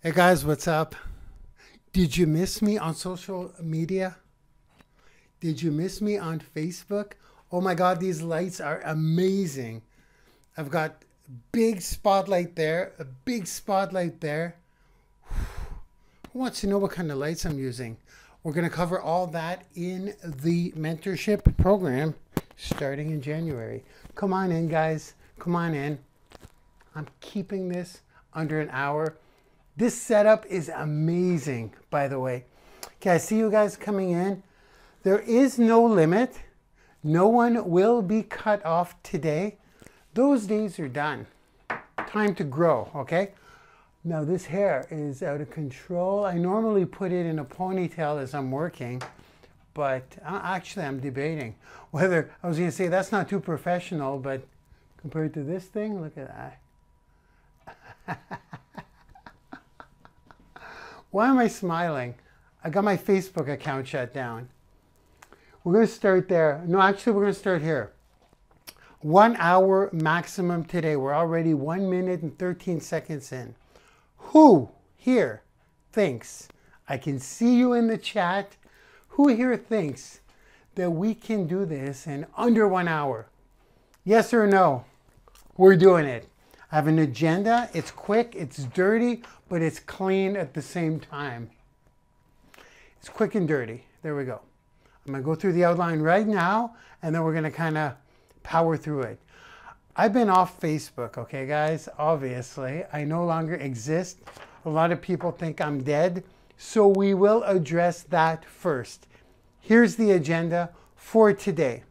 Hey guys, what's up? Did you miss me on social media? Did you miss me on Facebook? Oh my god, these lights are amazing. I've got big spotlight there, a big spotlight there. Who wants to know what kind of lights I'm using? We're going to cover all that in the mentorship program starting in January. Come on in, guys. Come on in. I'm keeping this under an hour. This setup is amazing, by the way. Okay, I see you guys coming in. There is no limit. No one will be cut off today. Those days are done. Time to grow, okay? Now this hair is out of control. I normally put it in a ponytail as I'm working, but uh, actually I'm debating whether, I was gonna say that's not too professional, but compared to this thing, look at that. Why am I smiling? I got my Facebook account shut down. We're going to start there. No, actually, we're going to start here. One hour maximum today. We're already one minute and 13 seconds in. Who here thinks, I can see you in the chat, who here thinks that we can do this in under one hour? Yes or no? We're doing it. I have an agenda. It's quick, it's dirty, but it's clean at the same time. It's quick and dirty. There we go. I'm going to go through the outline right now, and then we're going to kind of power through it. I've been off Facebook, okay, guys? Obviously, I no longer exist. A lot of people think I'm dead, so we will address that first. Here's the agenda for today.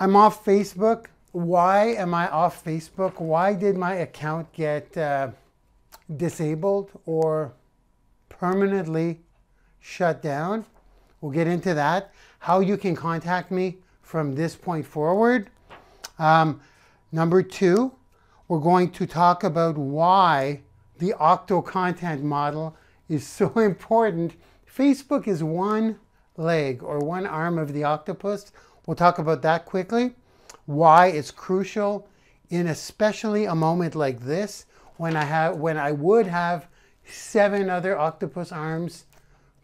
I'm off Facebook why am I off Facebook? Why did my account get uh, disabled or permanently shut down? We'll get into that. How you can contact me from this point forward. Um, number two, we're going to talk about why the Octo content model is so important. Facebook is one leg or one arm of the octopus. We'll talk about that quickly why it's crucial in especially a moment like this when I have when I would have seven other octopus arms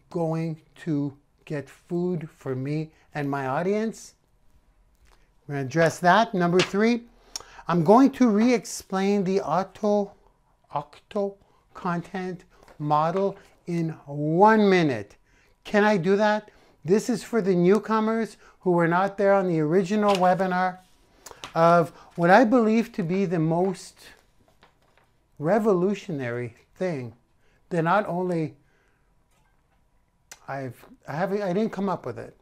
going to get food for me and my audience. We're going to address that. Number three, I'm going to re-explain the auto octo content model in one minute. Can I do that? This is for the newcomers who were not there on the original webinar of what I believe to be the most revolutionary thing that not only I've I haven't I didn't come up with it.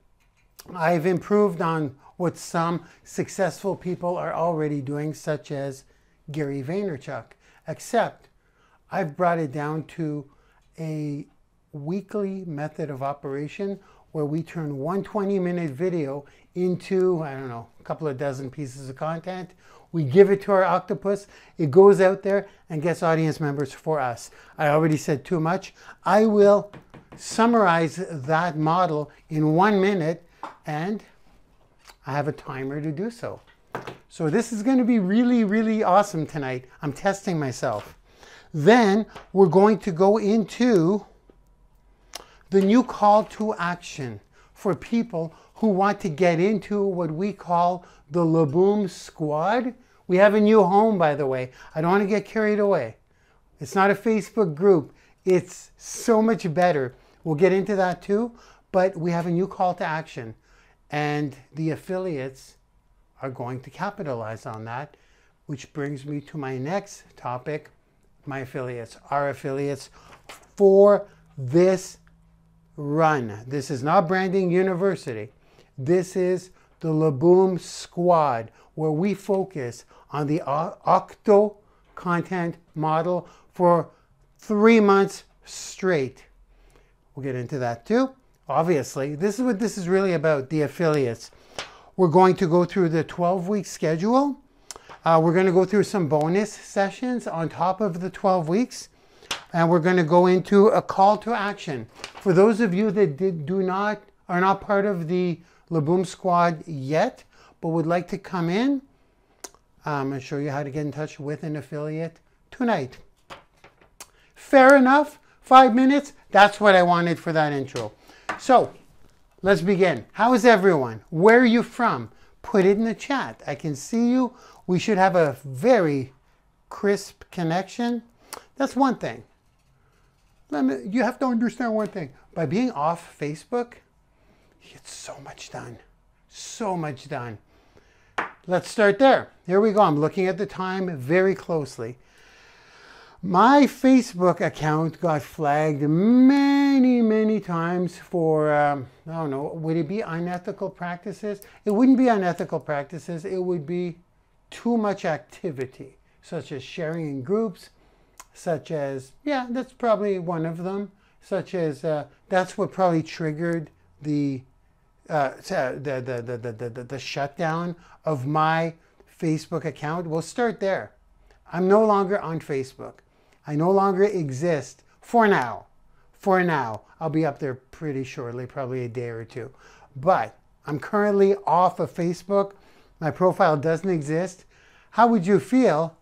I've improved on what some successful people are already doing, such as Gary Vaynerchuk, except I've brought it down to a weekly method of operation where we turn one 20 minute video into, I don't know, a couple of dozen pieces of content. We give it to our octopus. It goes out there and gets audience members for us. I already said too much. I will summarize that model in one minute and I have a timer to do so. So this is going to be really, really awesome tonight. I'm testing myself. Then we're going to go into the new call to action for people who want to get into what we call the Laboom Squad. We have a new home, by the way. I don't want to get carried away. It's not a Facebook group. It's so much better. We'll get into that too, but we have a new call to action and the affiliates are going to capitalize on that, which brings me to my next topic, my affiliates, our affiliates for this run. This is not Branding YOUniversity. This is the Laboom Squad, where we focus on the Octo content model for three months straight. We'll get into that too. Obviously, this is what this is really about, the affiliates. We're going to go through the 12-week schedule. Uh, we're going to go through some bonus sessions on top of the 12 weeks and we're going to go into a call to action. For those of you that did, do not are not part of the Laboom Squad yet, but would like to come in, um, going to show you how to get in touch with an affiliate tonight. Fair enough. Five minutes. That's what I wanted for that intro. So let's begin. How is everyone? Where are you from? Put it in the chat. I can see you. We should have a very crisp connection. That's one thing. Me, you have to understand one thing. By being off Facebook, you get so much done. So much done. Let's start there. Here we go. I'm looking at the time very closely. My Facebook account got flagged many, many times for, um, I don't know, would it be unethical practices? It wouldn't be unethical practices. It would be too much activity, such as sharing in groups, such as, yeah, that's probably one of them, such as, uh, that's what probably triggered the, uh, the, the, the, the, the, the shutdown of my Facebook account. We'll start there. I'm no longer on Facebook. I no longer exist for now. For now. I'll be up there pretty shortly, probably a day or two. But I'm currently off of Facebook. My profile doesn't exist. How would you feel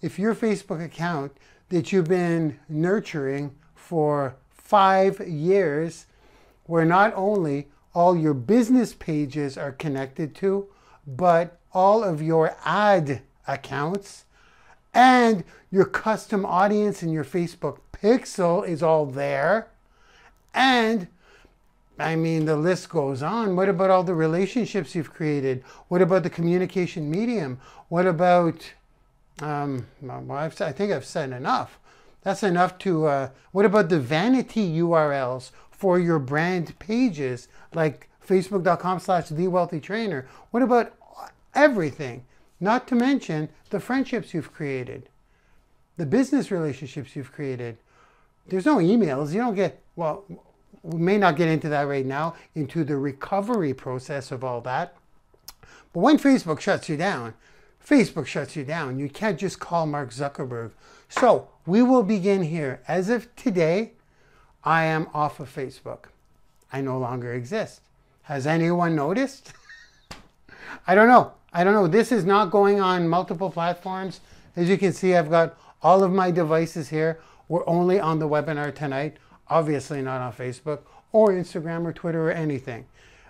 if your Facebook account that you've been nurturing for five years, where not only all your business pages are connected to, but all of your ad accounts and your custom audience and your Facebook pixel is all there. And I mean, the list goes on. What about all the relationships you've created? What about the communication medium? What about, um, well, i think I've said enough. That's enough to, uh, what about the vanity URLs for your brand pages like facebook.com slash the wealthy trainer? What about everything? Not to mention the friendships you've created, the business relationships you've created. There's no emails. You don't get, well, we may not get into that right now, into the recovery process of all that. But when Facebook shuts you down, Facebook shuts you down. You can't just call Mark Zuckerberg. So we will begin here. As of today, I am off of Facebook. I no longer exist. Has anyone noticed? I don't know. I don't know. This is not going on multiple platforms. As you can see, I've got all of my devices here. We're only on the webinar tonight. Obviously not on Facebook or Instagram or Twitter or anything.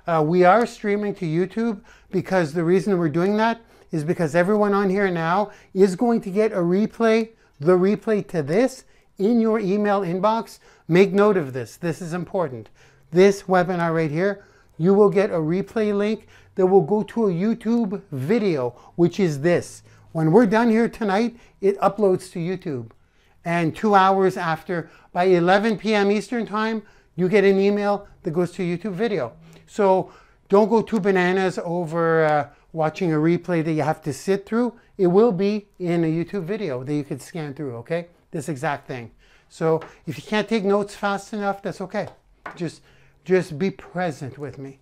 Uh, we are streaming to YouTube because the reason we're doing that is because everyone on here now is going to get a replay, the replay to this in your email inbox. Make note of this. This is important. This webinar right here, you will get a replay link that will go to a YouTube video, which is this. When we're done here tonight, it uploads to YouTube. And two hours after, by 11 p.m. Eastern Time, you get an email that goes to YouTube video. So don't go too bananas over uh, watching a replay that you have to sit through. It will be in a YouTube video that you can scan through, okay? This exact thing. So if you can't take notes fast enough, that's okay. Just, just be present with me.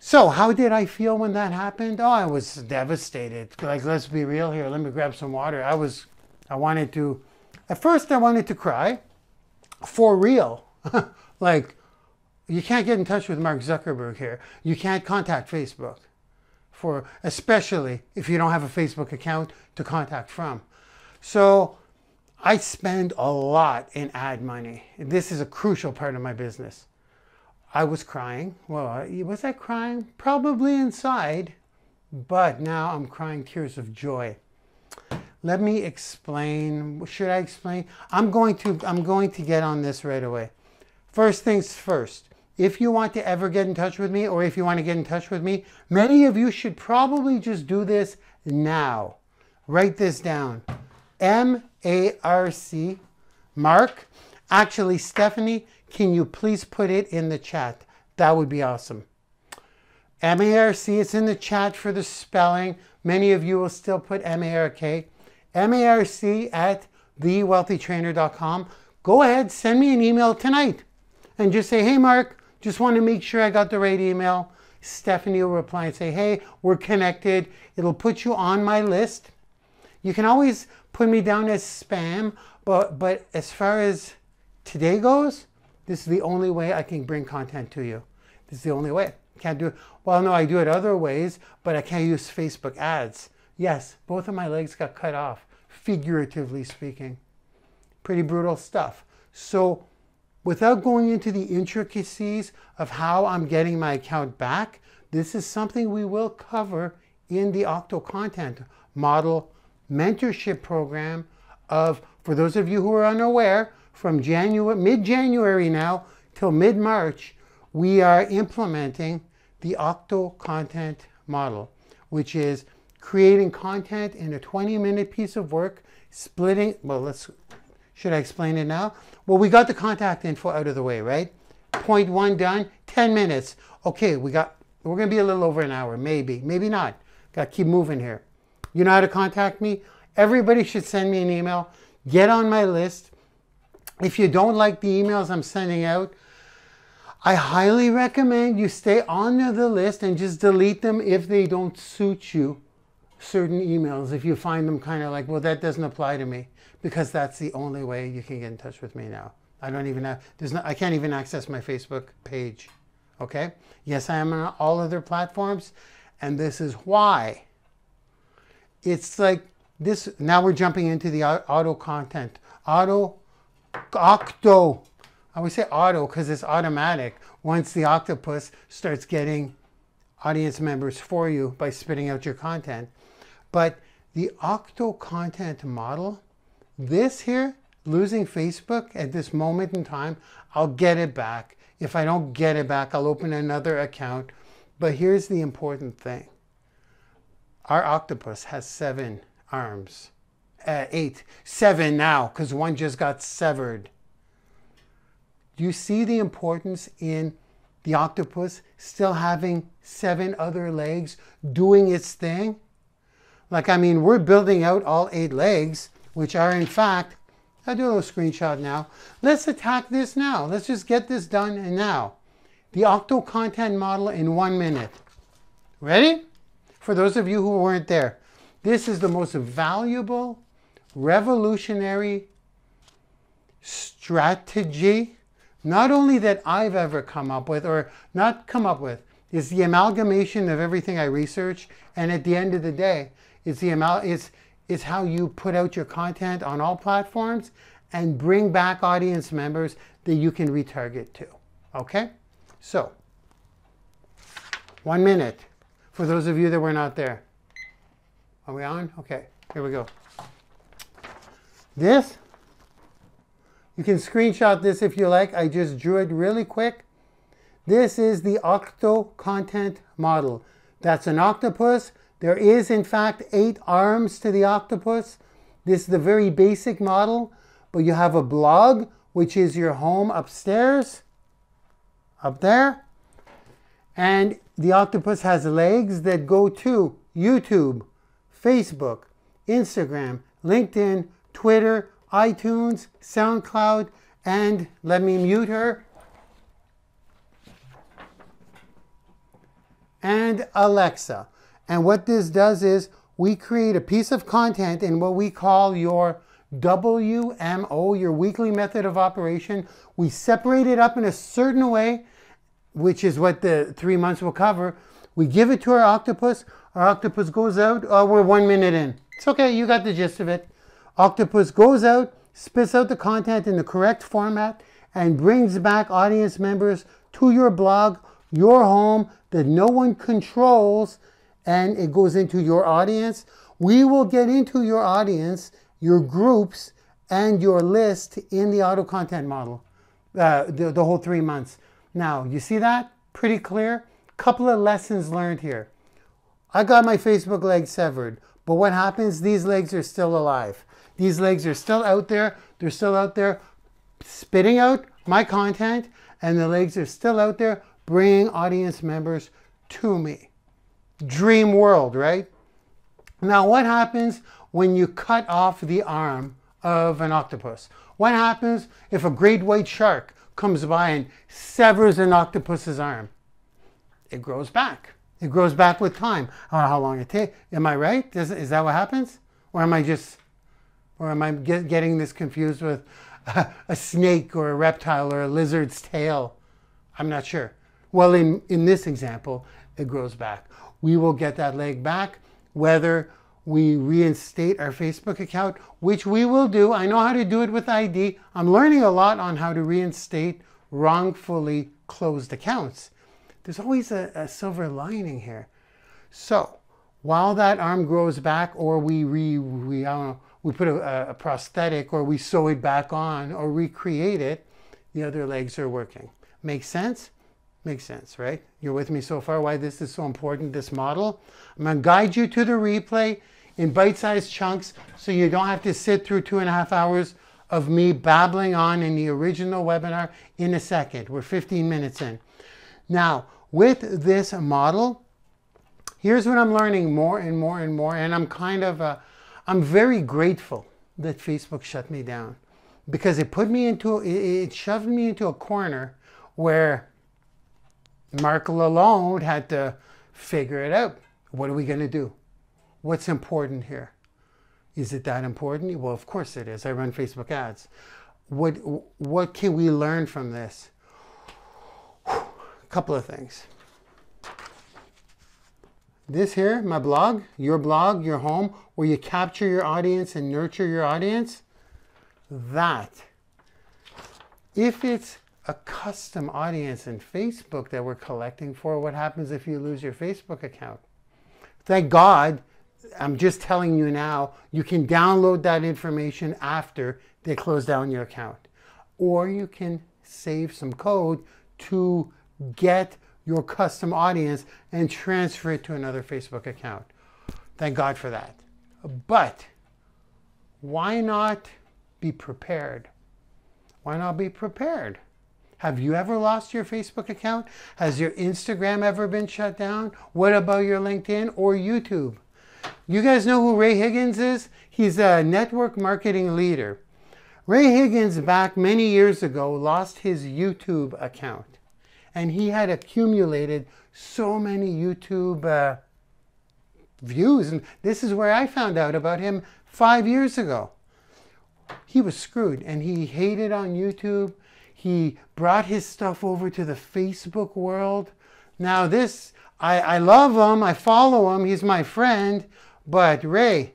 So, how did I feel when that happened? Oh, I was devastated. Like, let's be real here. Let me grab some water. I was, I wanted to, at first, I wanted to cry for real. like, you can't get in touch with Mark Zuckerberg here. You can't contact Facebook for, especially if you don't have a Facebook account to contact from. So, I spend a lot in ad money. This is a crucial part of my business. I was crying. Well, was I crying? Probably inside, but now I'm crying tears of joy. Let me explain. Should I explain? I'm going to I'm going to get on this right away. First things first. If you want to ever get in touch with me or if you want to get in touch with me, many of you should probably just do this now. Write this down. M A R C Marc. Actually, Stephanie, can you please put it in the chat? That would be awesome. M-A-R-C, it's in the chat for the spelling. Many of you will still put M-A-R-K. M-A-R-C at thewealthytrainer.com. Go ahead, send me an email tonight and just say, hey, Marc, just want to make sure I got the right email. Stephanie will reply and say, hey, we're connected. It'll put you on my list. You can always put me down as spam, but, but as far as today goes, this is the only way I can bring content to you. This is the only way. Can't do it. Well, no, I do it other ways, but I can't use Facebook ads. Yes, both of my legs got cut off, figuratively speaking. pretty brutal stuff. So without going into the intricacies of how I'm getting my account back, this is something we will cover in the Octo Content Model mentorship program of, for those of you who are unaware, from January, mid-January now till mid-March, we are implementing the Octo Content Model, which is creating content in a 20-minute piece of work, splitting, well, let's, should I explain it now? Well, we got the contact info out of the way, right? Point one done, 10 minutes. Okay, we got, we're gonna be a little over an hour, maybe, maybe not. Got to keep moving here. You know how to contact me? Everybody should send me an email. Get on my list. If you don't like the emails I'm sending out, I highly recommend you stay on the list and just delete them if they don't suit you. Certain emails, if you find them kind of like, well, that doesn't apply to me, because that's the only way you can get in touch with me now. I don't even have, there's no, I can't even access my Facebook page. Okay? Yes, I am on all other platforms, and this is why. It's like this, now we're jumping into the auto content. Auto, octo. I would say auto because it's automatic once the octopus starts getting audience members for you by spitting out your content. But the octo content model, this here, losing Facebook at this moment in time, I'll get it back. If I don't get it back, I'll open another account. But here's the important thing. Our octopus has seven arms. Uh, eight, seven now, because one just got severed. Do you see the importance in the octopus still having seven other legs doing its thing? Like, I mean, we're building out all eight legs, which are in fact, I'll do a little screenshot now. Let's attack this now. Let's just get this done and now. The Octo content model in one minute. Ready? For those of you who weren't there, this is the most valuable, revolutionary strategy, not only that I've ever come up with, or not come up with, is the amalgamation of everything I research. And at the end of the day, it's, the amal- it's, it's how you put out your content on all platforms and bring back audience members that you can retarget to. Okay? So, one minute for those of you that were not there. Are we on? Okay, here we go. This, you can screenshot this if you like. I just drew it really quick. This is the Octo content model. That's an octopus. There is, in fact, eight arms to the octopus. This is the very basic model, but you have a blog, which is your home upstairs, up there. And the octopus has legs that go to YouTube, Facebook, Instagram, LinkedIn, Twitter, iTunes, SoundCloud, and let me mute her. And Alexa. And what this does is we create a piece of content in what we call your WMO, your weekly method of operation. We separate it up in a certain way, which is what the three months will cover. We give it to our octopus. Our octopus goes out. Oh, we're one minute in. It's okay, you got the gist of it. Octopus goes out, spits out the content in the correct format, and brings back audience members to your blog, your home that no one controls, and it goes into your audience. We will get into your audience, your groups, and your list in the auto content model, uh, the, the whole three months. Now, you see that? Pretty clear? Couple of lessons learned here. I got my Facebook legs severed, but what happens? These legs are still alive. These legs are still out there. They're still out there spitting out my content, and the legs are still out there bringing audience members to me. Dream world, right? Now, what happens when you cut off the arm of an octopus? What happens if a great white shark comes by and severs an octopus's arm? it grows back. It grows back with time. I don't know how long it takes. Am I right? Is, is that what happens? Or am I just, or am I get, getting this confused with a, a snake or a reptile or a lizard's tail? I'm not sure. Well, in, in this example, it grows back. We will get that leg back whether we reinstate our Facebook account, which we will do. I know how to do it with ID. I'm learning a lot on how to reinstate wrongfully closed accounts. There's always a, a silver lining here. So while that arm grows back or we, re, we, I don't know, we put a, a prosthetic or we sew it back on or recreate it, the other legs are working. Makes sense? Makes sense, right? You're with me so far why this is so important, this model. I'm to guide you to the replay in bite-sized chunks so you don't have to sit through two and a half hours of me babbling on in the original webinar in a second. We're 15 minutes in. Now, with this model, here's what I'm learning more and more and more, and I'm kind of, uh, I'm very grateful that Facebook shut me down because it put me into, it shoved me into a corner where Marc Lalonde had to figure it out. What are we going to do? What's important here? Is it that important? Well, of course it is. I run Facebook ads. What, what can we learn from this? A couple of things. This here, my blog, your blog, your home, where you capture your audience and nurture your audience, that, if it's a custom audience in Facebook that we're collecting for, what happens if you lose your Facebook account? Thank God, I'm just telling you now, you can download that information after they close down your account. Or you can save some code to get your custom audience and transfer it to another Facebook account. Thank God for that. But why not be prepared? Why not be prepared? Have you ever lost your Facebook account? Has your Instagram ever been shut down? What about your LinkedIn or YouTube? You guys know who Ray Higgins is? He's a network marketing leader. Ray Higgins, back many years ago, lost his YouTube account and he had accumulated so many YouTube uh, views. And this is where I found out about him five years ago. He was screwed and he hated on YouTube. He brought his stuff over to the Facebook world. Now, this, I, I love him, I follow him, he's my friend, but Ray,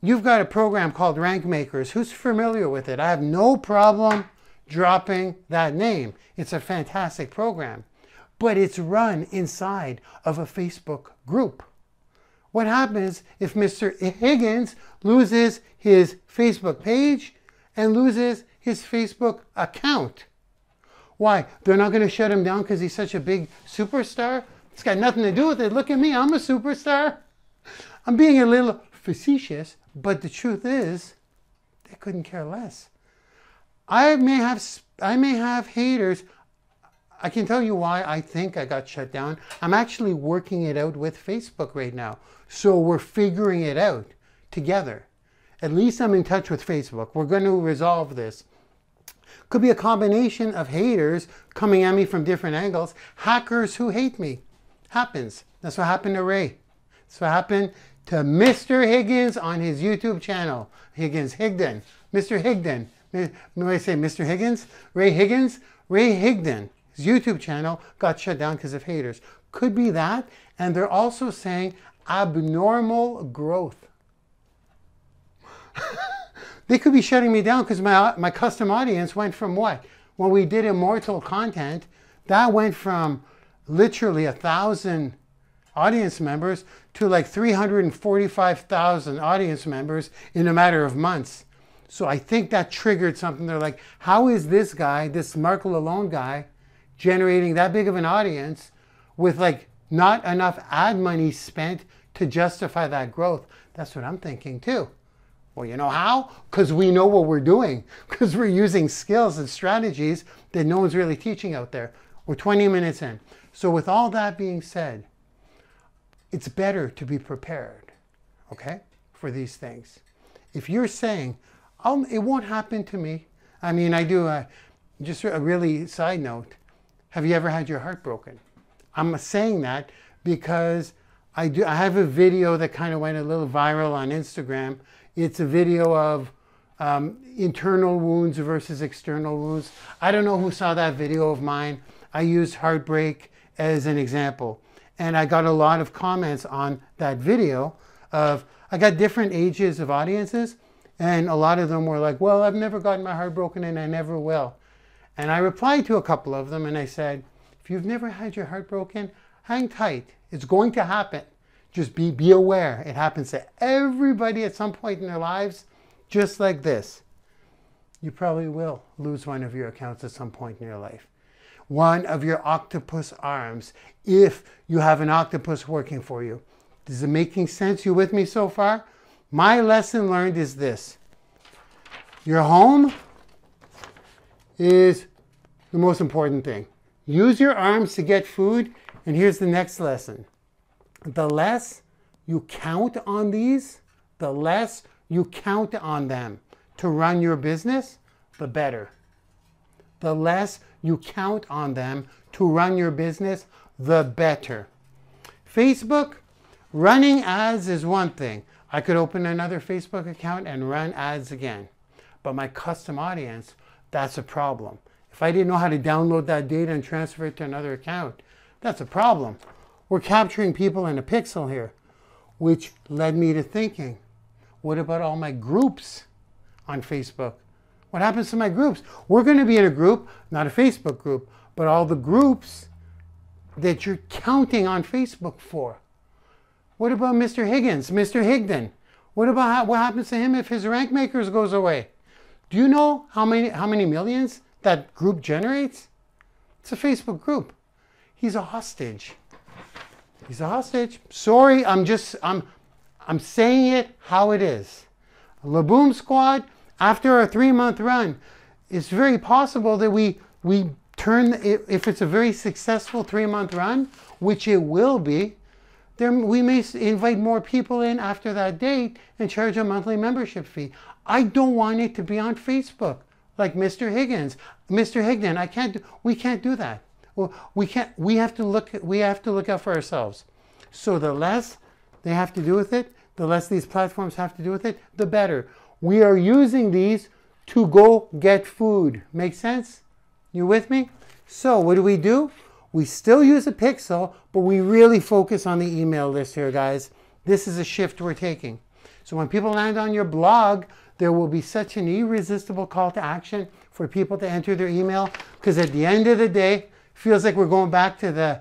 you've got a program called Rank Makers. Who's familiar with it? I have no problem dropping that name. It's a fantastic program, but it's run inside of a Facebook group. What happens if Mr. Higgins loses his Facebook page and loses his Facebook account? Why? They're not going to shut him down because he's such a big superstar? It's got nothing to do with it. Look at me, I'm a superstar. I'm being a little facetious, but the truth is, they couldn't care less. I may have I may have haters. I can tell you why I think I got shut down. I'm actually working it out with Facebook right now. So we're figuring it out together. At least I'm in touch with Facebook. We're going to resolve this. Could be a combination of haters coming at me from different angles, hackers who hate me. Happens. That's what happened to Ray. That's what happened to Mr. Higgins on his YouTube channel. Higgins, Higdon, Mr. Higdon. May I say Mr. Higgins? Ray Higgins? Ray Higdon, his YouTube channel got shut down because of haters. Could be that. And they're also saying abnormal growth. they could be shutting me down because my, my custom audience went from what? When we did immortal content, that went from literally a thousand audience members to like 345,000 audience members in a matter of months. So I think that triggered something. They're like, how is this guy, this Marc Lalonde guy, generating that big of an audience with like not enough ad money spent to justify that growth? That's what I'm thinking too. Well, you know how? Because we know what we're doing, because we're using skills and strategies that no one's really teaching out there. We're 20 minutes in. So, with all that being said, it's better to be prepared, okay, for these things. If you're saying, I'll, it won't happen to me. I mean, I do a, just a really side note. Have you ever had your heart broken? I'm saying that because I do. I have a video that kind of went a little viral on Instagram. It's a video of um, internal wounds versus external wounds. I don't know who saw that video of mine. I used heartbreak as an example, and I got a lot of comments on that video of I got different ages of audiences, and a lot of them were like, "Well, I've never gotten my heart broken, and I never will." And I replied to a couple of them, and I said, "If you've never had your heart broken, hang tight. It's going to happen. Just be be aware. It happens to everybody at some point in their lives, just like this. You probably will lose one of your accounts at some point in your life." One of your octopus arms, if you have an octopus working for you. Is it making sense? You with me so far? My lesson learned is this your home is the most important thing. Use your arms to get food. And here's the next lesson the less you count on these, the less you count on them to run your business, the better. The less you count on them to run your business, the better. Facebook, running ads is one thing. I could open another Facebook account and run ads again. But my custom audience, that's a problem. If I didn't know how to download that data and transfer it to another account, that's a problem. We're capturing people in a pixel here, which led me to thinking, what about all my groups on Facebook? What happens to my groups? We're going to be in a group, not a Facebook group, but all the groups that you're counting on Facebook for. What about Mr. Higgins, Mr. Higdon? What about what happens to him if his rank makers goes away? Do you know how many how many millions that group generates? It's a Facebook group. He's a hostage. He's a hostage. Sorry, I'm just I'm I'm saying it how it is. Laboom Squad, after a three-month run, it's very possible that we we turn if it's a very successful three-month run, which it will be, then we may invite more people in after that date and charge a monthly membership fee. I don't want it to be on Facebook like Mr. Higgins, Mr. Higdon. I can't. We can't do that. Well, we can't. We have to look. We have to look out for ourselves. So the less they have to do with it, the less these platforms have to do with it, the better. We are using these to go get food. Make sense? You with me? So what do we do? We still use a pixel, but we really focus on the email list here, guys. This is a shift we're taking. So when people land on your blog, there will be such an irresistible call to action for people to enter their email because at the end of the day, feels like we're going back to the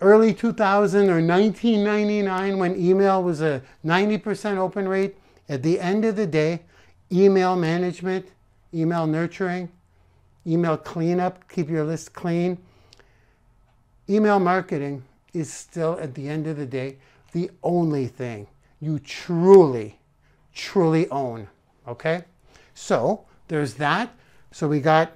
early 2000 or 1999 when email was a 90% open rate. At the end of the day, email management, email nurturing, email cleanup, keep your list clean, email marketing is still, at the end of the day, the only thing you truly, truly own. Okay? So there's that. So we got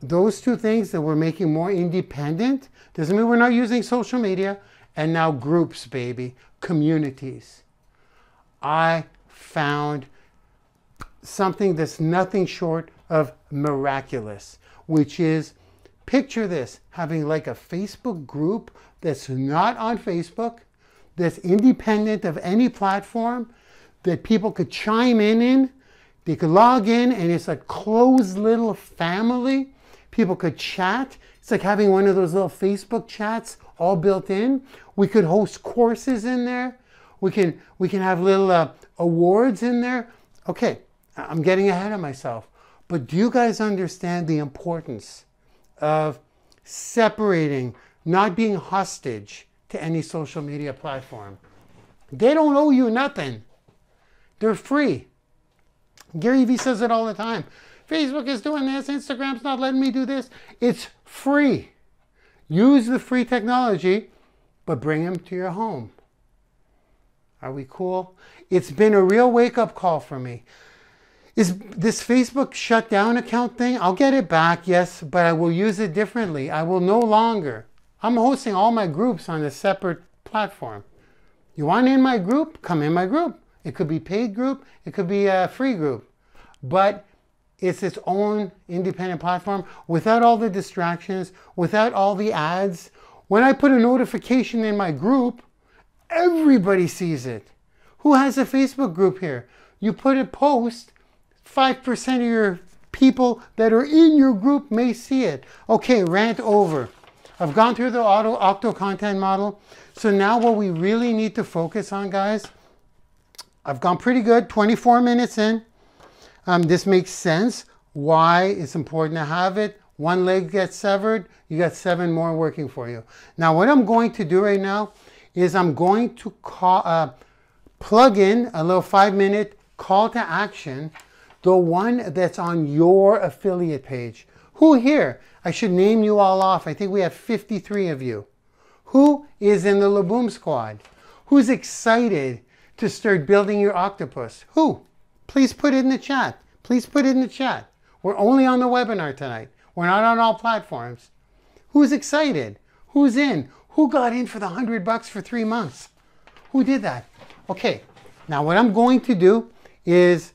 those two things that we're making more independent. Doesn't mean we're not using social media. And now groups, baby, communities. I found something that's nothing short of miraculous, which is Picture this having like a Facebook group that's not on Facebook, that's independent of any platform, that people could chime in in. They could log in and it's a closed little family. People could chat. It's like having one of those little Facebook chats all built in. We could host courses in there. We can we can have little uh, awards in there. Okay, I'm getting ahead of myself. But do you guys understand the importance of separating, not being hostage to any social media platform. They don't owe you nothing. They're free. Gary Vee says it all the time. Facebook is doing this, Instagram's not letting me do this. It's free. Use the free technology, but bring them to your home. Are we cool? It's been a real wake up call for me. Is this Facebook shutdown account thing? I'll get it back, yes, but I will use it differently. I will no longer. I'm hosting all my groups on a separate platform. You want in my group? Come in my group. It could be paid group, it could be a free group. But it's its own independent platform without all the distractions, without all the ads. When I put a notification in my group, everybody sees it. Who has a Facebook group here? You put a post 5% of your people that are in your group may see it. Okay, rant over. I've gone through the auto, Octo content model. So now what we really need to focus on, guys, I've gone pretty good, 24 minutes in. Um, this makes sense why it's important to have it. One leg gets severed, you got seven more working for you. Now, what I'm going to do right now is I'm going to call, uh, plug in a little five minute call to action, the one that's on your affiliate page. Who here? I should name you all off. I think we have 53 of you. Who is in the Laboom squad? Who's excited to start building your octopus? Who? Please put it in the chat. Please put it in the chat. We're only on the webinar tonight. We're not on all platforms. Who's excited? Who's in? Who got in for the 100 bucks for three months? Who did that? Okay, now what I'm going to do is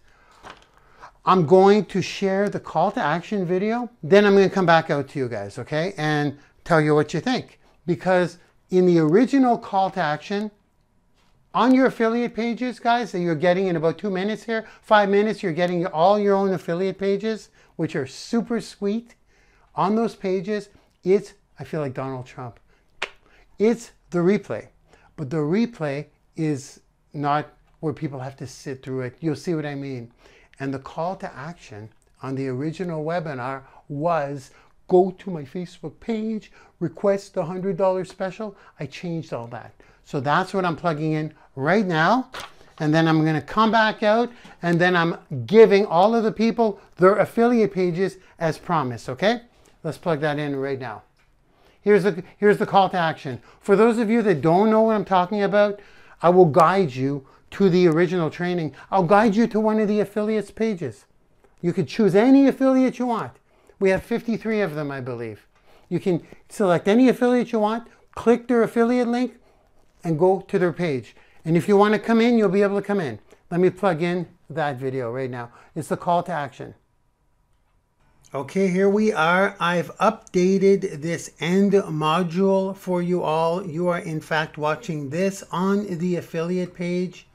I'm going to share the call to action video. Then I'm going to come back out to you guys, okay, and tell you what you think. Because in the original call to action, on your affiliate pages, guys, that you're getting in about two minutes here, five minutes, you're getting all your own affiliate pages, which are super sweet. On those pages, it's, I feel like Donald Trump, it's the replay. But the replay is not where people have to sit through it. You'll see what I mean. And the call to action on the original webinar was go to my Facebook page, request the $100 special. I changed all that. So that's what I'm plugging in right now. And then I'm going to come back out and then I'm giving all of the people their affiliate pages as promised. Okay, let's plug that in right now. Here's the, here's the call to action. For those of you that don't know what I'm talking about, I will guide you to the original training. I'll guide you to one of the affiliates pages. You could choose any affiliate you want. We have 53 of them, I believe. You can select any affiliate you want, click their affiliate link, and go to their page. And if you want to come in, you'll be able to come in. Let me plug in that video right now. It's the call to action. Okay, here we are. I've updated this end module for you all. You are in fact watching this on the affiliate page.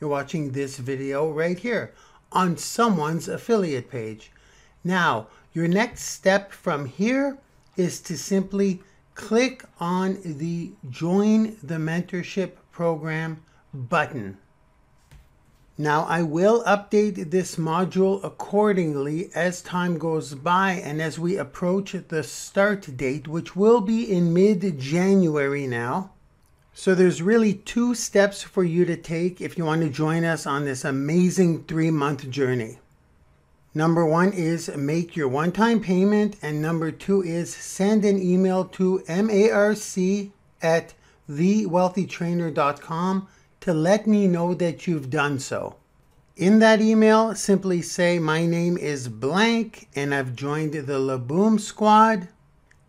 You're watching this video right here on someone's affiliate page. Now, your next step from here is to simply click on the Join the Mentorship Program button. Now I will update this module accordingly as time goes by and as we approach the start date, which will be in mid-January now. So there's really two steps for you to take if you want to join us on this amazing three-month journey. Number one is make your one-time payment and number two is send an email to marc at thewealthytrainer.com to let me know that you've done so. In that email, simply say, My name is blank and I've joined the Laboom squad.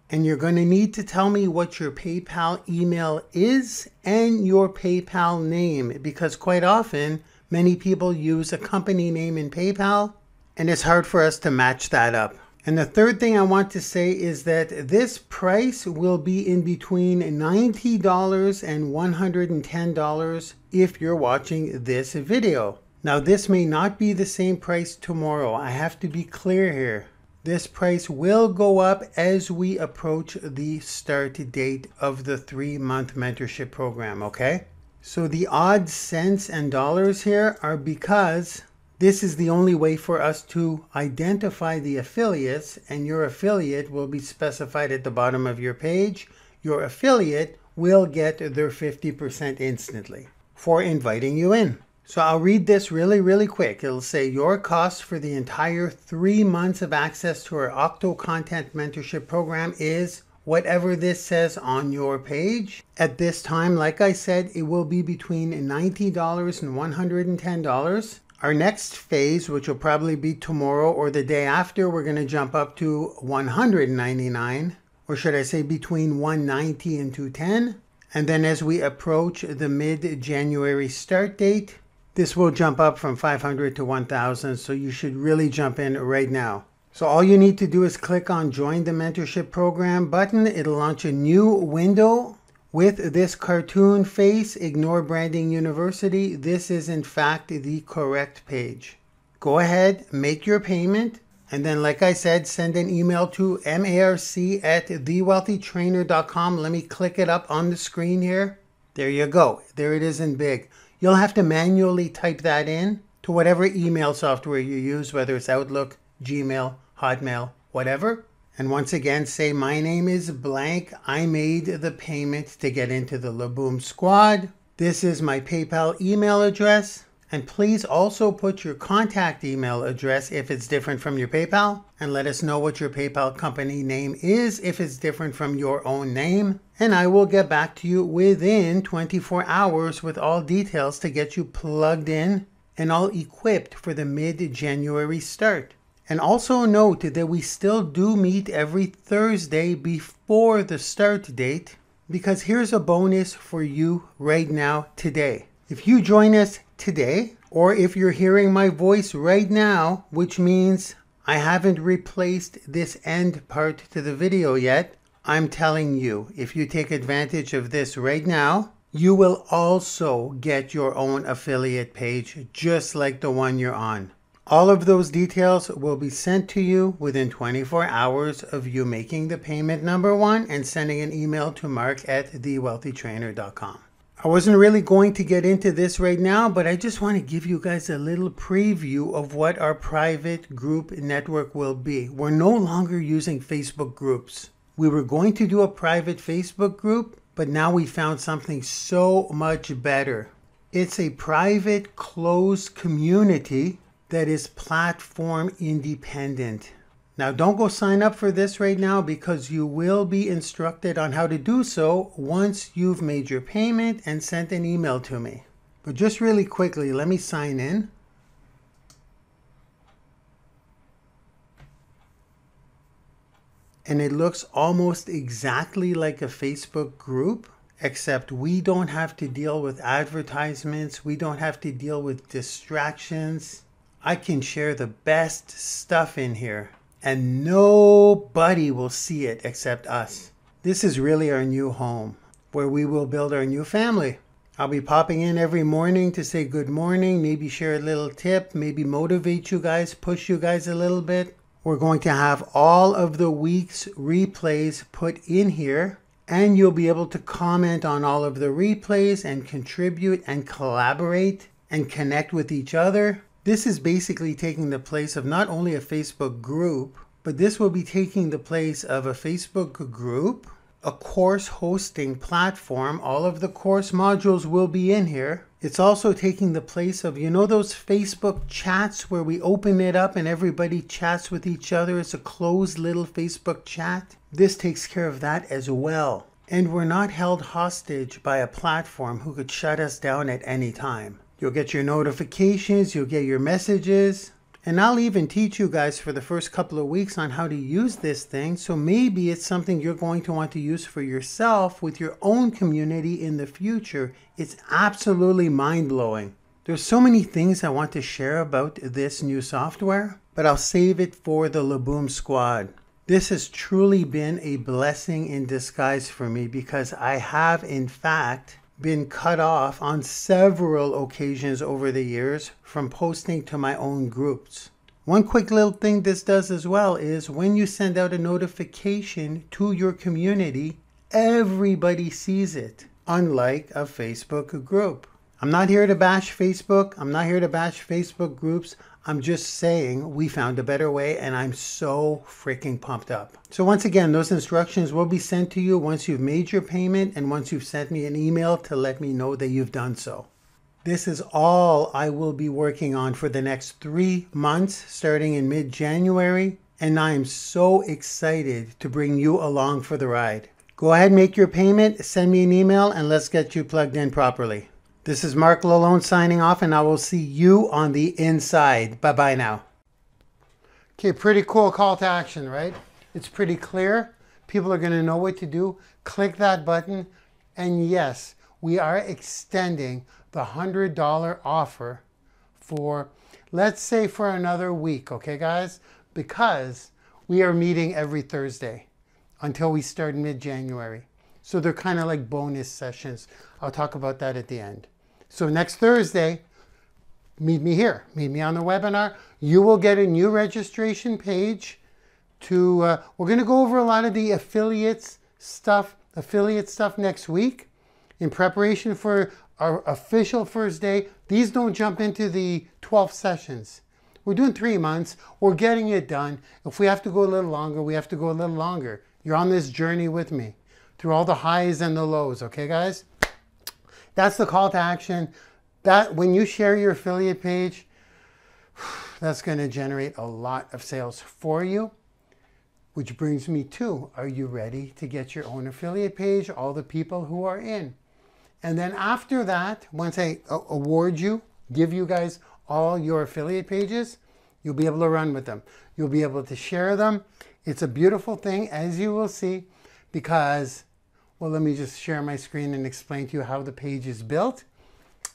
And you're going to need to tell me what your PayPal email is and your PayPal name because quite often many people use a company name in PayPal and it's hard for us to match that up. And the third thing I want to say is that this price will be in between $90 and $110 if you're watching this video. Now this may not be the same price tomorrow. I have to be clear here. This price will go up as we approach the start date of the three month mentorship program, okay? So the odd cents and dollars here are because this is the only way for us to identify the affiliates and your affiliate will be specified at the bottom of your page. Your affiliate will get their 50% instantly for inviting you in. So I'll read this really, really quick. It'll say your cost for the entire three months of access to our Octo Content Mentorship Program is whatever this says on your page. At this time, like I said, it will be between $90 and $110. Our next phase, which will probably be tomorrow or the day after, we're going to jump up to 199, or should I say between 190 and 210. And then as we approach the mid-January start date, this will jump up from 500 to 1000. So you should really jump in right now. So all you need to do is click on join the mentorship program button. It'll launch a new window with this cartoon face, Ignore Branding YOUniversity, this is in fact the correct page. Go ahead, make your payment, and then like I said, send an email to marc at thewealthytrainer.com. Let me click it up on the screen here. There you go. There it is in big. You'll have to manually type that in to whatever email software you use, whether it's Outlook, Gmail, Hotmail, whatever. And once again, say, My name is blank. I made the payment to get into the Laboom squad. This is my PayPal email address. And please also put your contact email address if it's different from your PayPal and let us know what your PayPal company name is if it's different from your own name. And I will get back to you within 24 hours with all details to get you plugged in and all equipped for the mid January start. And also note that we still do meet every Thursday before the start date because here's a bonus for you right now today. If you join us today, or if you're hearing my voice right now, which means I haven't replaced this end part to the video yet, I'm telling you, if you take advantage of this right now, you will also get your own affiliate page just like the one you're on. All of those details will be sent to you within 24 hours of you making the payment number one and sending an email to marc at thewealthytrainer.com. I wasn't really going to get into this right now, but I just want to give you guys a little preview of what our private group network will be. We're no longer using Facebook groups. We were going to do a private Facebook group, but now we found something so much better. It's a private, closed community that is platform independent. Now, don't go sign up for this right now because you will be instructed on how to do so once you've made your payment and sent an email to me. But just really quickly, let me sign in. And it looks almost exactly like a Facebook group, except we don't have to deal with advertisements. We don't have to deal with distractions. I can share the best stuff in here and nobody will see it except us. This is really our new home where we will build our new family. I'll be popping in every morning to say good morning, maybe share a little tip, maybe motivate you guys, push you guys a little bit. We're going to have all of the week's replays put in here, and you'll be able to comment on all of the replays and contribute and collaborate and connect with each other. This is basically taking the place of not only a Facebook group, but this will be taking the place of a Facebook group, a course hosting platform. All of the course modules will be in here. It's also taking the place of, you know, those Facebook chats where we open it up and everybody chats with each other. It's a closed little Facebook chat. This takes care of that as well. And we're not held hostage by a platform who could shut us down at any time. You'll get your notifications, you'll get your messages. And I'll even teach you guys for the first couple of weeks on how to use this thing. So maybe it's something you're going to want to use for yourself with your own community in the future. It's absolutely mind blowing. There's so many things I want to share about this new software, but I'll save it for the Laboom squad. This has truly been a blessing in disguise for me because I have, in fact, been cut off on several occasions over the years from posting to my own groups. One quick little thing this does as well is when you send out a notification to your community, everybody sees it, unlike a Facebook group. I'm not here to bash Facebook. I'm not here to bash Facebook groups. I'm just saying we found a better way and I'm so freaking pumped up. So once again, those instructions will be sent to you once you've made your payment and once you've sent me an email to let me know that you've done so. This is all I will be working on for the next three months starting in mid-January and I am so excited to bring you along for the ride. Go ahead, make your payment, send me an email, and let's get you plugged in properly. This is Marc Lalonde signing off, and I will see you on the inside. Bye bye now. Okay, pretty cool call to action, right? It's pretty clear. People are going to know what to do. Click that button. And yes, we are extending the $100 offer for, let's say, for another week, okay, guys? Because we are meeting every Thursday until we start mid January. So they're kind of like bonus sessions. I'll talk about that at the end. So next Thursday, meet me here. Meet me on the webinar. You will get a new registration page to, uh, we're going to go over a lot of the affiliates stuff, affiliate stuff next week in preparation for our official first day. These don't jump into the 12 sessions. We're doing three months. We're getting it done. If we have to go a little longer, we have to go a little longer. You're on this journey with me through all the highs and the lows. Okay, guys? That's the call to action. That when you share your affiliate page, that's going to generate a lot of sales for you. Which brings me to, are you ready to get your own affiliate page? All the people who are in. And then after that, once I award you, give you guys all your affiliate pages, you'll be able to run with them. You'll be able to share them. It's a beautiful thing, as you will see, because, well, let me just share my screen and explain to you how the page is built.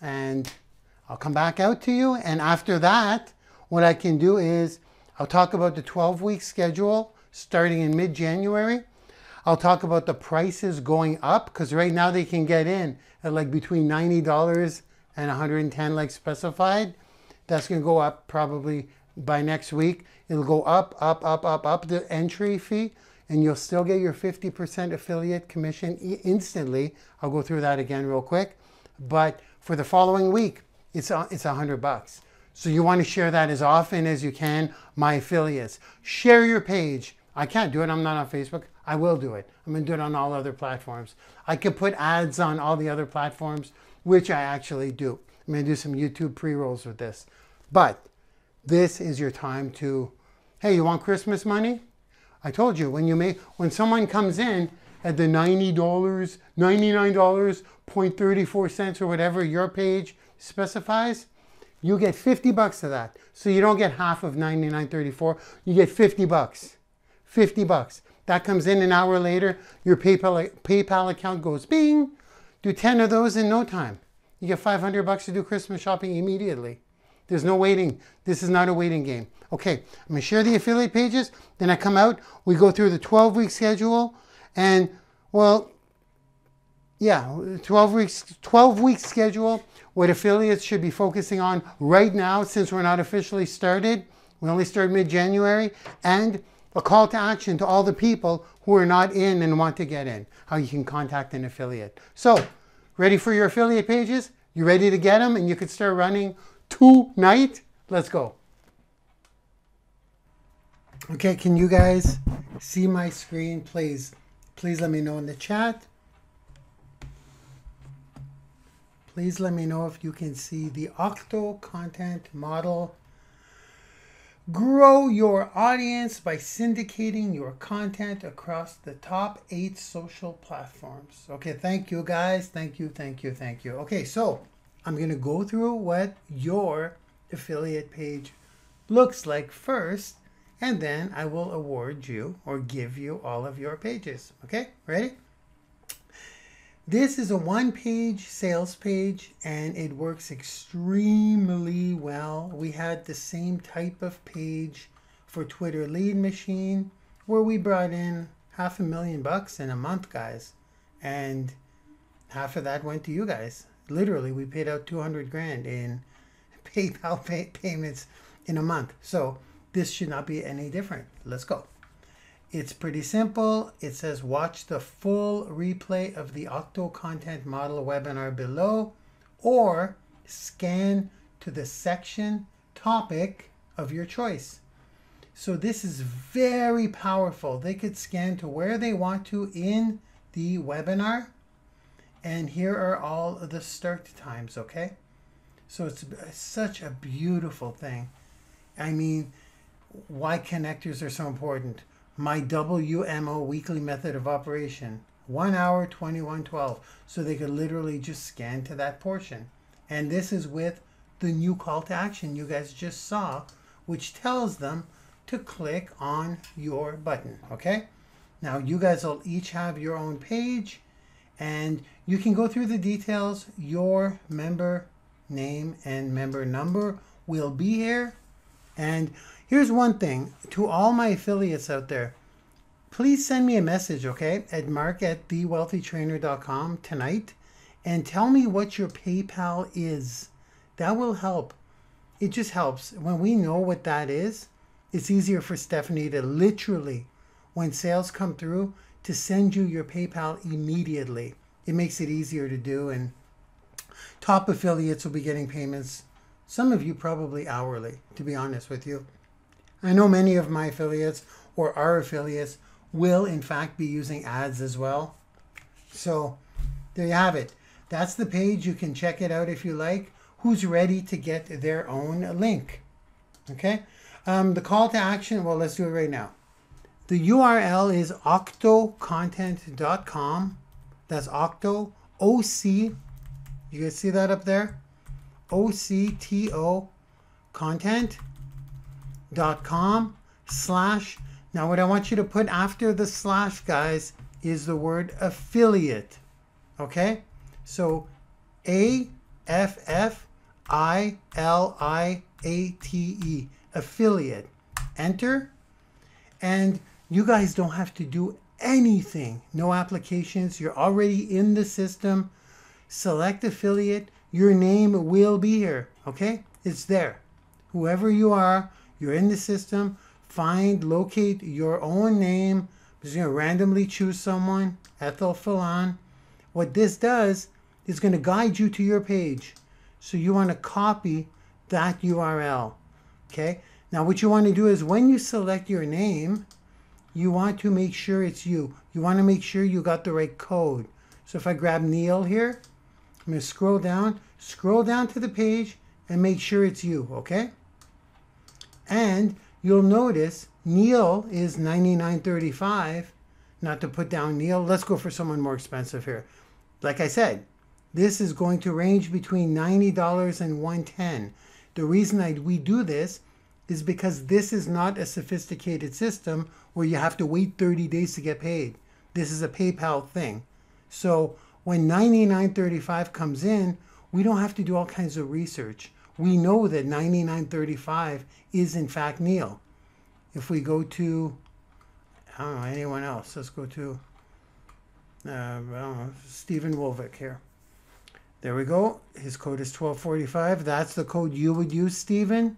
And I'll come back out to you. And after that, what I can do is I'll talk about the 12 week schedule starting in mid-January. I'll talk about the prices going up because right now they can get in at like between $90 and 110 like specified. That's going to go up probably by next week. It'll go up, up, up, up, up the entry fee and you'll still get your 50% affiliate commission instantly. I'll go through that again real quick. But for the following week, it's it's 100 bucks. So you want to share that as often as you can, my affiliates. Share your page. I can't do it. I'm not on Facebook. I will do it. I'm going to do it on all other platforms. I could put ads on all the other platforms, which I actually do. I'm going to do some YouTube pre-rolls with this. But this is your time to, hey, you want Christmas money? I told you, when you make, when someone comes in at the $90, $99.34 cents or whatever your page specifies, you get 50 bucks of that. So you don't get half of 99.34, you get 50 bucks. 50 bucks. That comes in an hour later. Your PayPal, PayPal account goes bing. Do 10 of those in no time. You get 500 bucks to do Christmas shopping immediately. There's no waiting. This is not a waiting game. Okay, I'm to share the affiliate pages. Then I come out. We go through the 12 week schedule. And, well, yeah, 12 weeks, 12 week schedule. What affiliates should be focusing on right now since we're not officially started. We only start mid January. And a call to action to all the people who are not in and want to get in, how you can contact an affiliate. So, ready for your affiliate pages? You ready to get them and you can start running tonight? Let's go. Okay, can you guys see my screen? Please, please let me know in the chat. Please let me know if you can see the Octo content model Grow your audience by syndicating your content across the top eight social platforms. Okay, thank you guys. Thank you, thank you, thank you. Okay, so I'm going to go through what your affiliate page looks like first, and then I will award you or give you all of your pages. Okay, ready? This is a one-page sales page and it works extremely well. We had the same type of page for Twitter Lead Machine where we brought in half a million bucks in a month, guys. And half of that went to you guys. Literally, we paid out 200 grand in PayPal pay payments in a month. So this should not be any different. Let's go. It's pretty simple. It says watch the full replay of the Octo Content Model webinar below or scan to the section topic of your choice. So this is very powerful. They could scan to where they want to in the webinar. And here are all the start times, okay? So it's such a beautiful thing. I mean, why connectors are so important my WMO weekly method of operation. One hour, 2112. So they could literally just scan to that portion. And this is with the new call to action you guys just saw, which tells them to click on your button. Okay. Now you guys will each have your own page and you can go through the details. Your member name and member number will be here. And Here's one thing to all my affiliates out there. Please send me a message, okay, at marc at thewealthytrainer.com tonight and tell me what your PayPal is. That will help. It just helps. When we know what that is, it's easier for Stephanie to literally, when sales come through, to send you your PayPal immediately. It makes it easier to do and Top affiliates will be getting payments, some of you probably hourly, to be honest with you. I know many of my affiliates or our affiliates will, in fact, be using ads as well. So there you have it. That's the page. You can check it out if you like. Who's ready to get their own link? Okay. Um, the call to action, well, let's do it right now. The URL is octocontent.com. That's octo, O-C. You guys see that up there? O-C-T-O content.com slash. Now what I want you to put after the slash, guys, is the word affiliate. Okay? So A F F I L I A T E affiliate. Enter. And you guys don't have to do anything. No applications. You're already in the system. Select affiliate. Your name will be here. Okay? It's there. Whoever you are, you're in the system. Find, locate your own name. Just going to randomly choose someone. Ethel Falon. What this does is going to guide you to your page. So you want to copy that URL. Okay. Now what you want to do is when you select your name, you want to make sure it's you. You want to make sure you got the right code. So if I grab Neil here, I'm going to scroll down, scroll down to the page and make sure it's you. Okay. And you'll notice Neil is 99.35. Not to put down Neil. Let's go for someone more expensive here. Like I said, this is going to range between $90 and 110 The reason I, we do this is because this is not a sophisticated system where you have to wait 30 days to get paid. This is a PayPal thing. So when 99.35 comes in, we don't have to do all kinds of research. We know that 99.35 is in fact Neil. If we go to, I don't know, anyone else, let's go to uh, Stephen Wolvick here. There we go. His code is 1245. That's the code you would use, Stephen.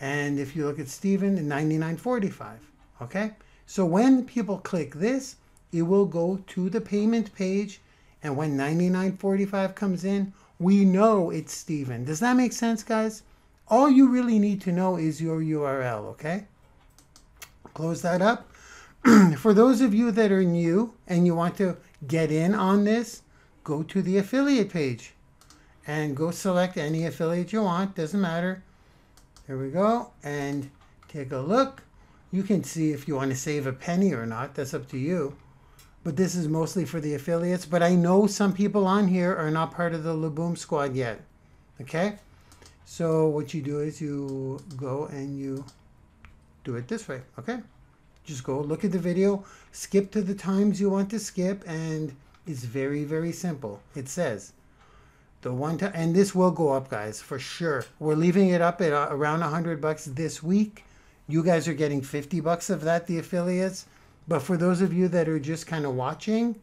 And if you look at Stephen, 9945. Okay? So when people click this, it will go to the payment page. And when 9945 comes in, we know it's Stephen. Does that make sense, guys? All you really need to know is your URL, okay? Close that up. For those of you that are new and you want to get in on this, go to the affiliate page and go select any affiliate you want. Doesn't matter. There we go. And take a look. You can see if you want to save a penny or not. That's up to you. But this is mostly for the affiliates. But I know some people on here are not part of the Laboom squad yet. Okay? So what you do is you go and you do it this way. Okay? Just go look at the video, skip to the times you want to skip, and it's very, very simple. It says the one time, and this will go up, guys, for sure. We're leaving it up at uh, around 100 bucks this week. You guys are getting 50 bucks of that, the affiliates. But for those of you that are just kind of watching,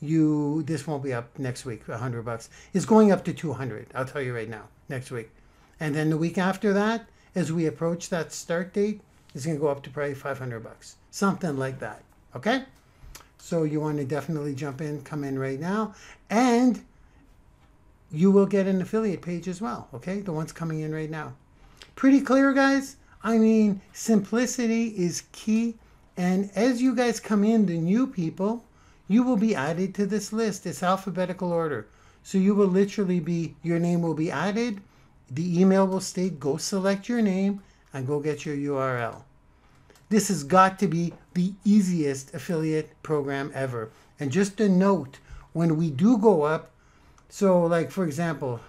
you this won't be up next week 100 bucks it's going up to 200 i'll tell you right now next week and then the week after that as we approach that start date it's going to go up to probably 500 bucks something like that. Okay? So you want to definitely jump in, come in right now, and you will get an affiliate page as well. Okay? The ones coming in right now. Pretty clear, guys? I mean, simplicity is key. And as you guys come in, the new people, you will be added to this list. It's alphabetical order. So you will literally be, your name will be added. The email will state, go select your name and go get your URL. This has got to be the easiest affiliate program ever. And just a note, when we do go up, so like for example,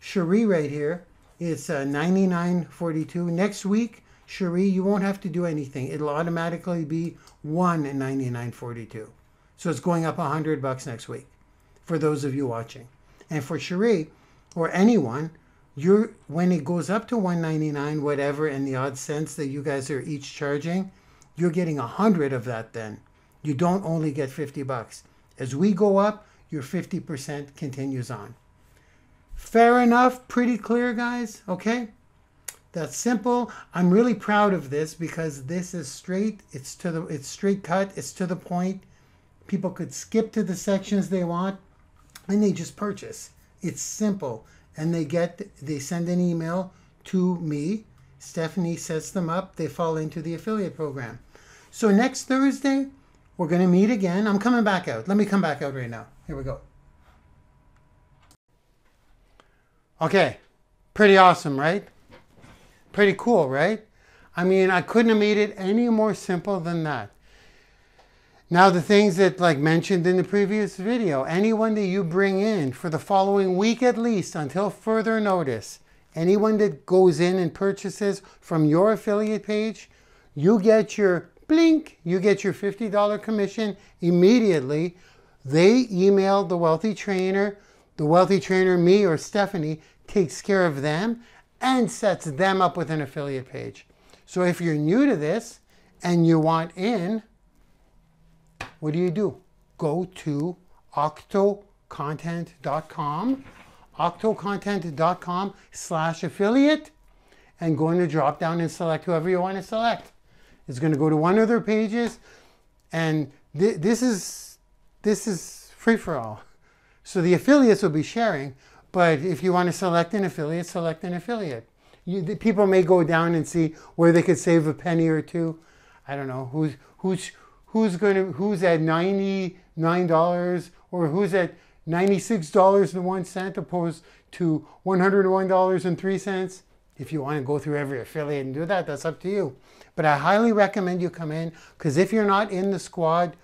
Cherie right here, it's uh, 99.42. Next week, Cherie, you won't have to do anything. It'll automatically be 199.42. So it's going up 100 bucks next week for those of you watching. And for Cherie or anyone, you're when it goes up to 199 whatever and the odd cents that you guys are each charging you're getting a hundred of that then you don't only get 50 bucks as we go up your 50% continues on fair enough pretty clear guys okay that's simple i'm really proud of this because this is straight it's to the it's straight cut it's to the point people could skip to the sections they want and they just purchase It's simple. And they get they send an email to me. Stephanie sets them up. They fall into the affiliate program. So next Thursday, we're going to meet again. I'm coming back out. Let me come back out right now. Here we go. Okay. Pretty awesome, right? Pretty cool, right? I mean, I couldn't have made it any more simple than that. Now the things that like mentioned in the previous video, anyone that you bring in for the following week at least until further notice, anyone that goes in and purchases from your affiliate page, you get your blink, you get your $50 commission immediately. They email the wealthy trainer, the wealthy trainer, me or Stephanie, takes care of them and sets them up with an affiliate page. So if you're new to this and you want in, what do you do? Go to octocontent.com, octocontent.com slash affiliate, and go in the drop down and select whoever you want to select. It's going to go to one of their pages, and th this is this is free for all. So the affiliates will be sharing, but if you want to select an affiliate, select an affiliate. You, the, people may go down and see where they could save a penny or two. I don't know who's who's who's going to who's at ninety nine dollars or who's at ninety six dollars and one cent opposed to one hundred one dollars and three cents. If you want to go through every affiliate and do that, that's up to you. But I highly recommend you come in because if you're not in the squad,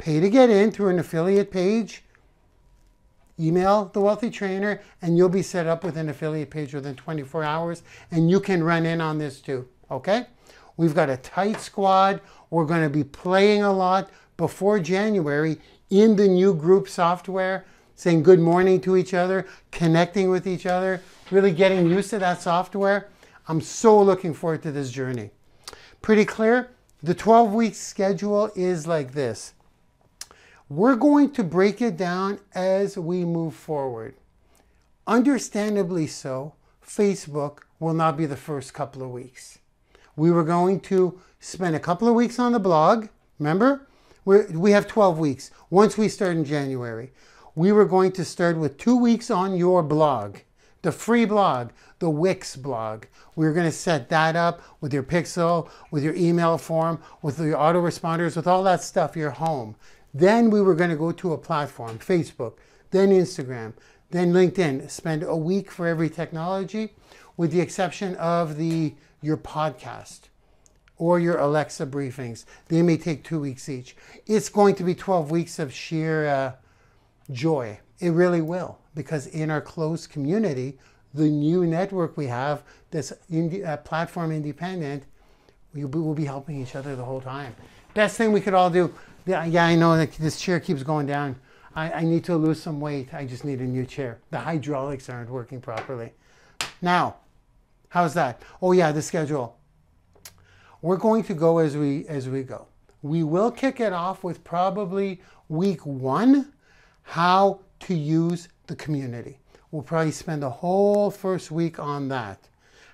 pay to get in through an affiliate page. Email the wealthy trainer and you'll be set up with an affiliate page within 24 hours and you can run in on this too. Okay? We've got a tight squad. We're going to be playing a lot before January in the new group software, saying good morning to each other, connecting with each other, really getting used to that software. I'm so looking forward to this journey. Pretty clear? The 12 week schedule is like this. We're going to break it down as we move forward. Understandably so, Facebook will not be the first couple of weeks we were going to spend a couple of weeks on the blog. Remember? We're, we have 12 weeks once we start in January. We were going to start with two weeks on your blog, the free blog, the Wix blog. We are going to set that up with your Pixel, with your email form, with your autoresponders, with all that stuff, your home. Then we were going to go to a platform, Facebook, then Instagram, then LinkedIn. Spend a week for every technology, with the exception of the your podcast or your Alexa briefings. They may take two weeks each. It's going to be 12 weeks of sheer uh, joy. It really will, because in our close community, the new network we have that's uh, platform independent, we will be helping each other the whole time. Best thing we could all do. Yeah, yeah I know that this chair keeps going down. I, I need to lose some weight. I just need a new chair. The hydraulics aren't working properly. Now, How's that? Oh yeah, the schedule. We're going to go as we as we go. We will kick it off with probably week one, how to use the community. We'll probably spend the whole first week on that.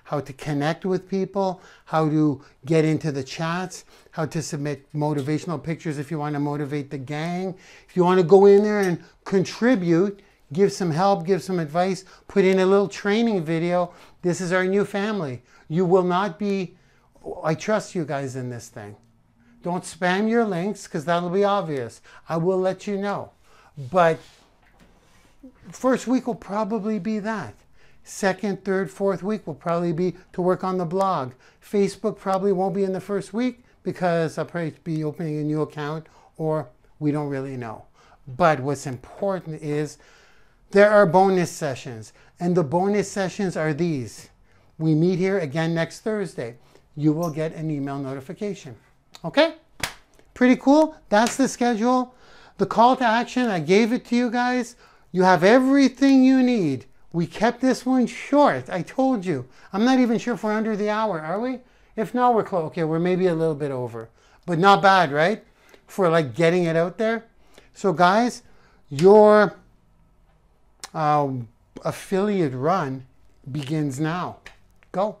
How to connect with people, how to get into the chats, how to submit motivational pictures if you want to motivate the gang. If you want to go in there and contribute, give some help, give some advice, put in a little training video. This is our new family. You will not be, I trust you guys in this thing. Don't spam your links because that'll be obvious. I will let you know. But first week will probably be that. Second, third, fourth week will probably be to work on the blog. Facebook probably won't be in the first week because I'll probably be opening a new account or we don't really know. But what's important is there are bonus sessions, and the bonus sessions are these. We meet here again next Thursday. You will get an email notification. Okay? Pretty cool. That's the schedule. The call to action, I gave it to you guys. You have everything you need. We kept this one short. I told you. I'm not even sure if we're under the hour, are we? If not, we're close. Okay, we're maybe a little bit over. But not bad, right? For like getting it out there. So guys, your uh, affiliate run begins now. Go,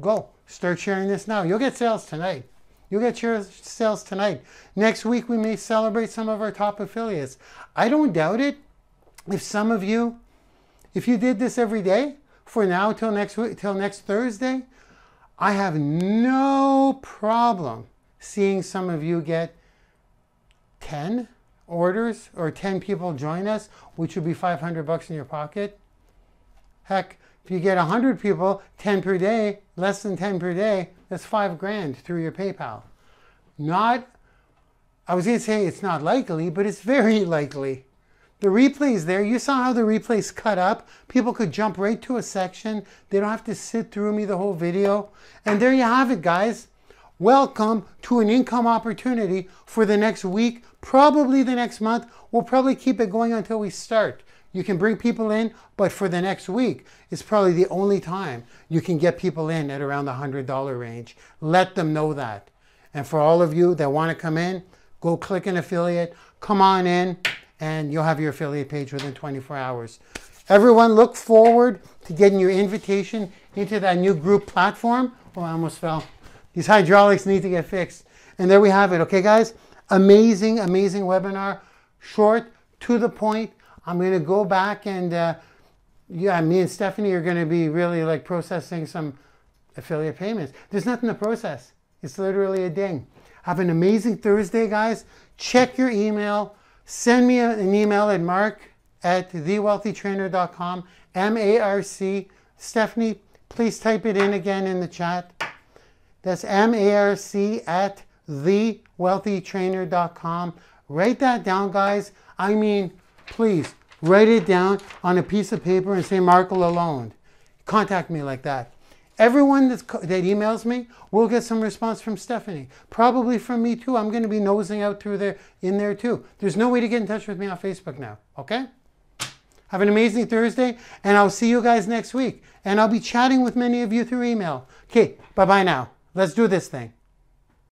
go. Start sharing this now. You'll get sales tonight. You'll get your sales tonight. Next week, we may celebrate some of our top affiliates. I don't doubt it. If some of you, if you did this every day for now till next week, till next Thursday, I have no problem seeing some of you get 10 orders or 10 people join us, which would be 500 bucks in your pocket. Heck, if you get 100 people, 10 per day, less than 10 per day, that's 5 grand through your PayPal. Not, I was going to say it's not likely, but it's very likely. The replay's there. You saw how the replay's cut up. People could jump right to a section. They don't have to sit through me the whole video. And there you have it, guys. Welcome to an income opportunity for the next week, probably the next month. We'll probably keep it going until we start. You can bring people in, but for the next week, it's probably the only time you can get people in at around the $100 range. Let them know that. And for all of you that want to come in, go click an affiliate, come on in, and you'll have your affiliate page within 24 hours. Everyone look forward to getting your invitation into that new group platform. Oh, I almost fell. These hydraulics need to get fixed. And there we have it. Okay, guys? Amazing, amazing webinar. Short, to the point. I'm going to go back and, uh, yeah, me and Stephanie are going to be really like processing some affiliate payments. There's nothing to process. It's literally a ding. Have an amazing Thursday, guys. Check your email. Send me an email at marc at thewealthytrainer.com. M A R C. Stephanie, please type it in again in the chat. That's M A R C at thewealthytrainer.com. Write that down, guys. I mean, please write it down on a piece of paper and say Marc Lalonde. Contact me like that. Everyone that emails me will get some response from Stephanie. Probably from me too. I'm going to be nosing out through there in there too. There's no way to get in touch with me on Facebook now. Okay? Have an amazing Thursday, and I'll see you guys next week. And I'll be chatting with many of you through email. Okay, bye bye now. Let's do this thing.